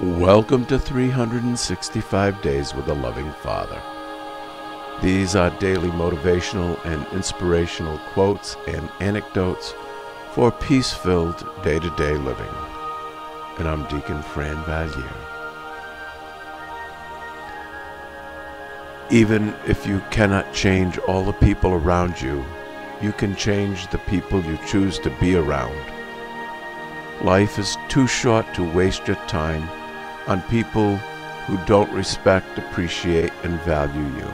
Welcome to 365 Days with a Loving Father. These are daily motivational and inspirational quotes and anecdotes for peace filled day to day living. And I'm Deacon Fran Valier. Even if you cannot change all the people around you, you can change the people you choose to be around. Life is too short to waste your time on people who don't respect, appreciate, and value you.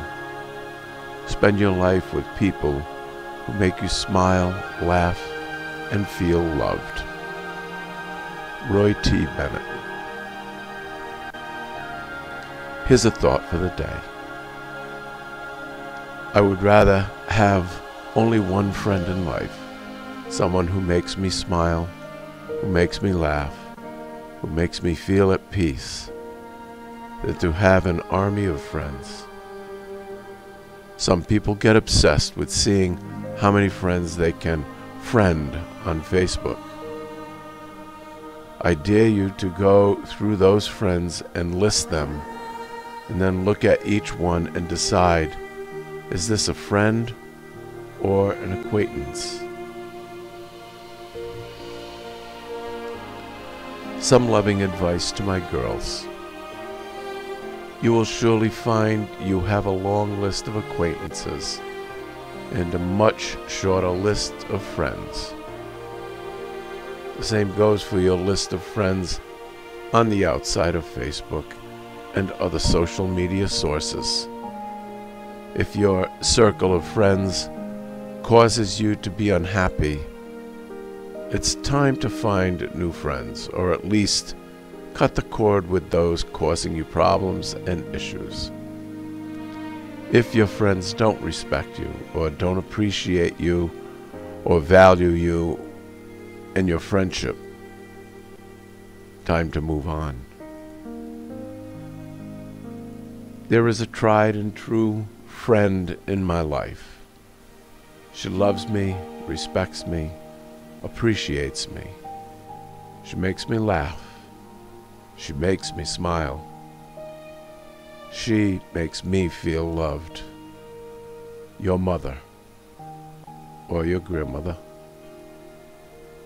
Spend your life with people who make you smile, laugh, and feel loved. Roy T. Bennett. Here's a thought for the day. I would rather have only one friend in life, someone who makes me smile, who makes me laugh, who makes me feel at peace, than to have an army of friends. Some people get obsessed with seeing how many friends they can friend on Facebook. I dare you to go through those friends and list them, and then look at each one and decide is this a friend or an acquaintance? Some loving advice to my girls. You will surely find you have a long list of acquaintances and a much shorter list of friends. The same goes for your list of friends on the outside of Facebook and other social media sources. If your circle of friends causes you to be unhappy, it's time to find new friends, or at least cut the cord with those causing you problems and issues. If your friends don't respect you, or don't appreciate you, or value you and your friendship, time to move on. There is a tried and true friend in my life. She loves me, respects me, appreciates me. She makes me laugh. She makes me smile. She makes me feel loved. Your mother or your grandmother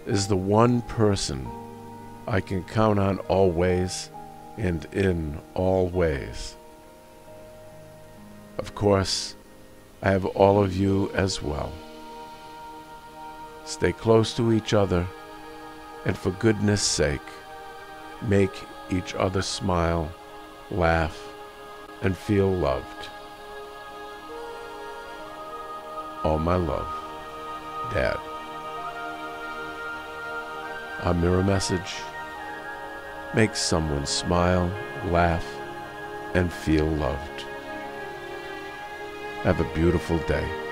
is the one person I can count on always and in all ways. Of course, I have all of you as well. Stay close to each other, and for goodness sake, make each other smile, laugh, and feel loved. All my love, Dad. Our mirror message make someone smile, laugh, and feel loved. Have a beautiful day.